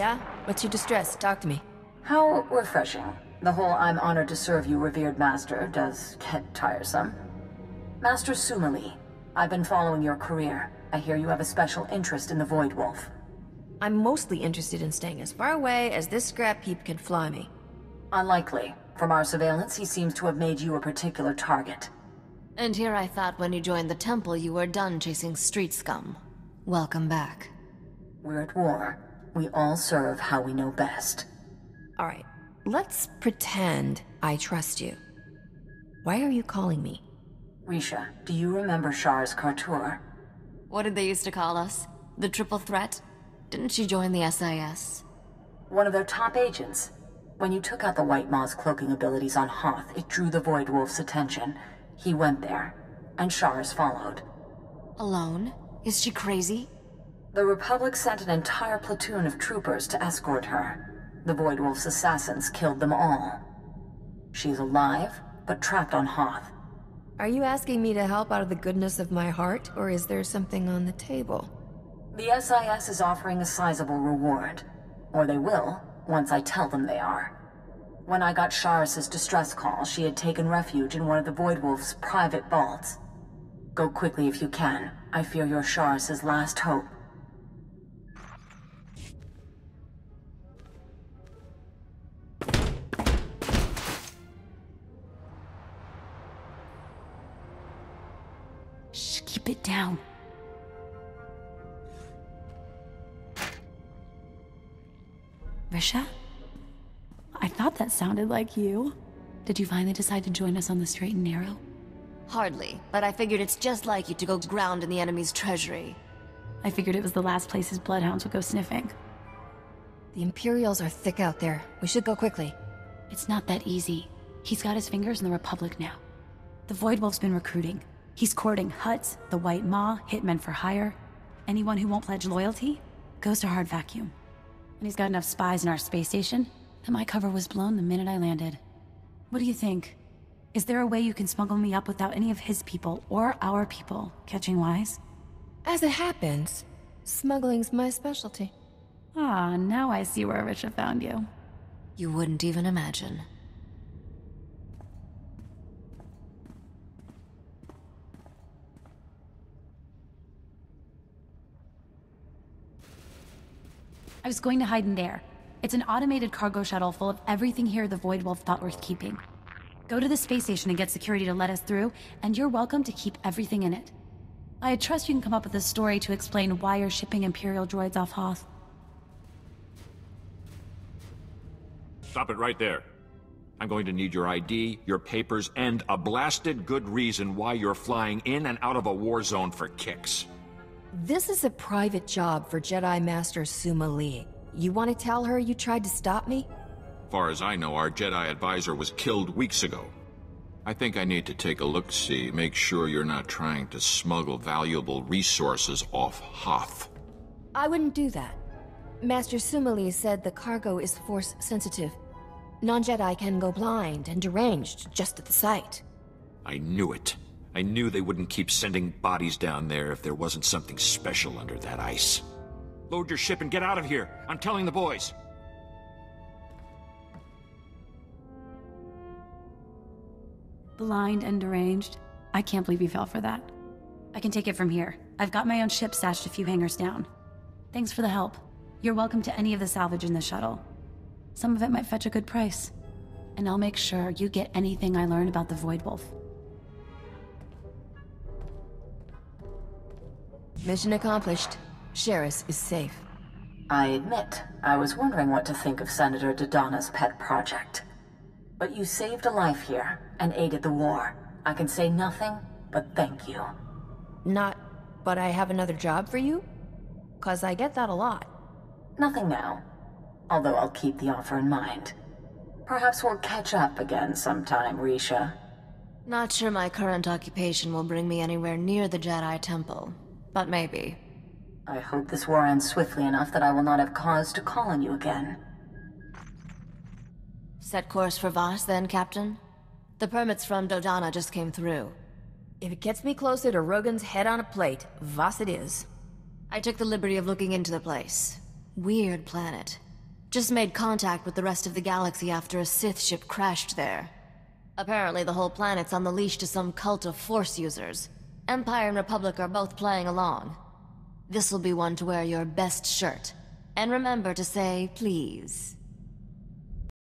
Yeah? What's your distress? Talk to me. How refreshing. The whole I'm honored to serve you, revered master, does get tiresome. Master Sumali, I've been following your career. I hear you have a special interest in the Void Wolf. I'm mostly interested in staying as far away as this scrap heap can fly me. Unlikely. From our surveillance, he seems to have made you a particular target. And here I thought when you joined the temple you were done chasing street scum. Welcome back. We're at war. We all serve how we know best. Alright, let's pretend I trust you. Why are you calling me? Risha, do you remember Shars Kartur? What did they used to call us? The triple threat? Didn't she join the SIS? One of their top agents. When you took out the White Maw's cloaking abilities on Hoth, it drew the Void Wolf's attention. He went there, and Shars followed. Alone? Is she crazy? The Republic sent an entire platoon of troopers to escort her. The Void Wolf's assassins killed them all. She's alive, but trapped on Hoth. Are you asking me to help out of the goodness of my heart, or is there something on the table? The SIS is offering a sizable reward. Or they will, once I tell them they are. When I got Shars' distress call, she had taken refuge in one of the Void Wolf's private vaults. Go quickly if you can. I fear you're Shars' last hope. Shh, keep it down. Risha? I thought that sounded like you. Did you finally decide to join us on the straight and narrow? Hardly, but I figured it's just like you to go ground in the enemy's treasury. I figured it was the last place his bloodhounds would go sniffing. The Imperials are thick out there. We should go quickly. It's not that easy. He's got his fingers in the Republic now. The Void Wolf's been recruiting. He's courting Hutts, the White Maw, hitmen for hire. Anyone who won't pledge loyalty goes to hard vacuum. And he's got enough spies in our space station that my cover was blown the minute I landed. What do you think? Is there a way you can smuggle me up without any of his people or our people catching wise? As it happens, smuggling's my specialty. Ah, now I see where Risha found you. You wouldn't even imagine. I was going to hide in there. It's an automated cargo shuttle full of everything here the Void Wolf thought worth keeping. Go to the space station and get security to let us through, and you're welcome to keep everything in it. I trust you can come up with a story to explain why you're shipping Imperial droids off Hoth. Stop it right there. I'm going to need your ID, your papers, and a blasted good reason why you're flying in and out of a war zone for kicks. This is a private job for Jedi Master Sumali. You want to tell her you tried to stop me? Far as I know, our Jedi advisor was killed weeks ago. I think I need to take a look-see, make sure you're not trying to smuggle valuable resources off Hoth. I wouldn't do that. Master Sumali said the cargo is force-sensitive. Non-Jedi can go blind and deranged just at the sight. I knew it. I knew they wouldn't keep sending bodies down there if there wasn't something special under that ice. Load your ship and get out of here. I'm telling the boys. Blind and deranged? I can't believe you fell for that. I can take it from here. I've got my own ship stashed a few hangars down. Thanks for the help. You're welcome to any of the salvage in the shuttle. Some of it might fetch a good price. And I'll make sure you get anything I learn about the Void Wolf. Mission accomplished. Sheris is safe. I admit, I was wondering what to think of Senator Dodonna's pet project. But you saved a life here, and aided the war. I can say nothing but thank you. Not, but I have another job for you? Cause I get that a lot. Nothing now. Although I'll keep the offer in mind. Perhaps we'll catch up again sometime, Risha. Not sure my current occupation will bring me anywhere near the Jedi Temple, but maybe. I hope this war ends swiftly enough that I will not have cause to call on you again. Set course for Voss then, Captain? The permits from Dodonna just came through. If it gets me closer to Rogun's head on a plate, Voss it is. I took the liberty of looking into the place. Weird planet. Just made contact with the rest of the galaxy after a Sith ship crashed there. Apparently the whole planet's on the leash to some cult of Force users. Empire and Republic are both playing along. This'll be one to wear your best shirt. And remember to say please.